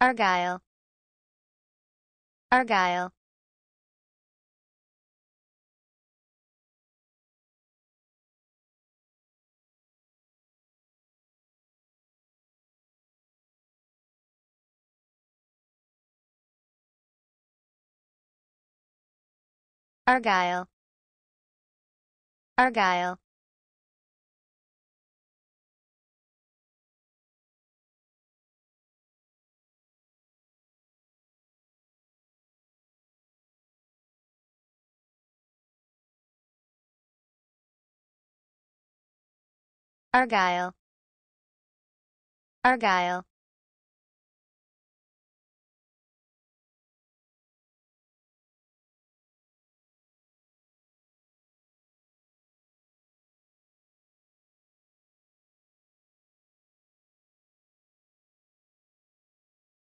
Argyle. Argyle. Argyle. Argyle Argyle. Argyle